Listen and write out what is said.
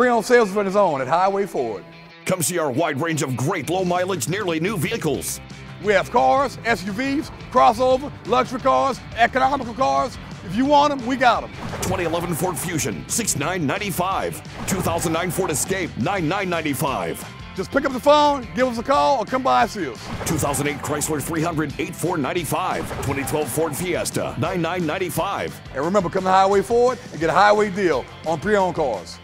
pre-owned sales event is on at Highway Ford. Come see our wide range of great low mileage, nearly new vehicles. We have cars, SUVs, crossover, luxury cars, economical cars. If you want them, we got them. 2011 Ford Fusion, 6995. 2009 Ford Escape, 9995. Just pick up the phone, give us a call, or come by and see us. 2008 Chrysler 300, 8495. 2012 Ford Fiesta, 9995. And remember, come to Highway Ford and get a highway deal on pre-owned cars.